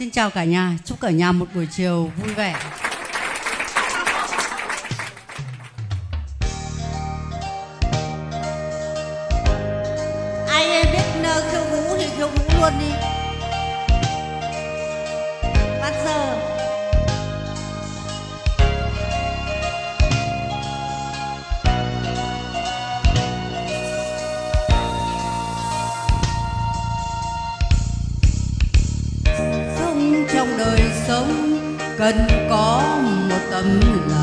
Xin chào cả nhà, chúc cả nhà một buổi chiều vui vẻ. Ai em biết ờ, khiêu vũ thì khiêu vũ luôn đi. Trong đời sống cần có một tấm lòng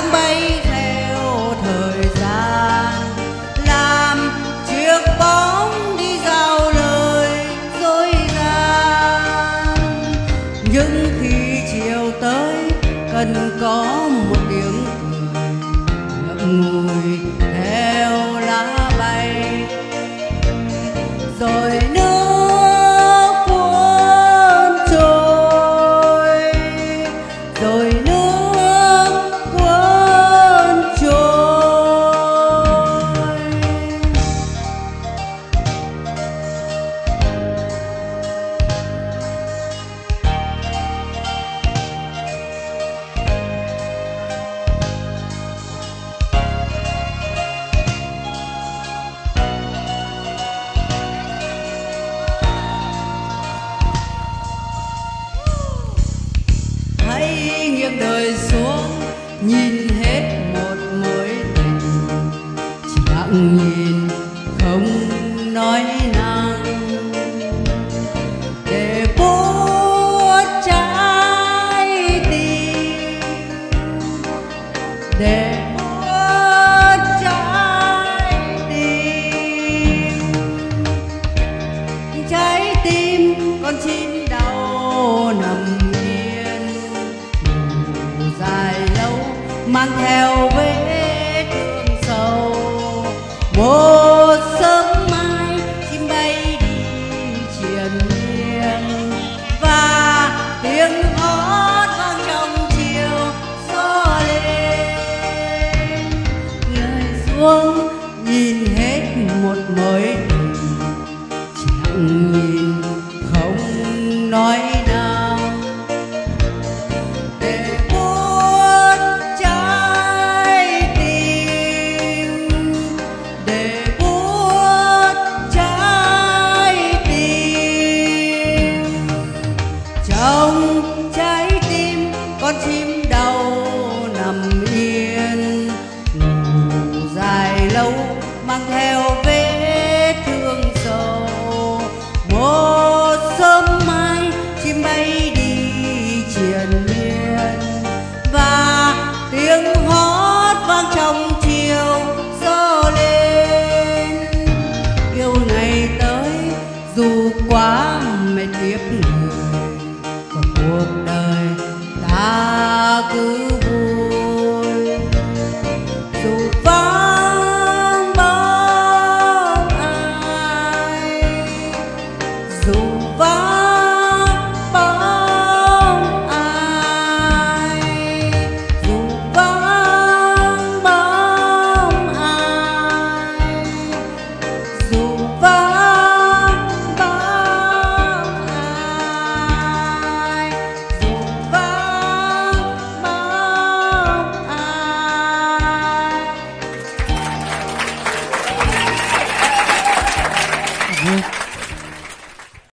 đang bay theo thời gian, làm chiếc bóng đi giao lời dối gian nhưng khi chiều tới, cần có một nhìn hết một mối tình. Chỉ lặng mang theo vết thương sâu. Một sớm mai chim bay đi triền miên, và tiếng hót vang trong chiều gió lên. Người xuống nhìn hết một mối mang theo.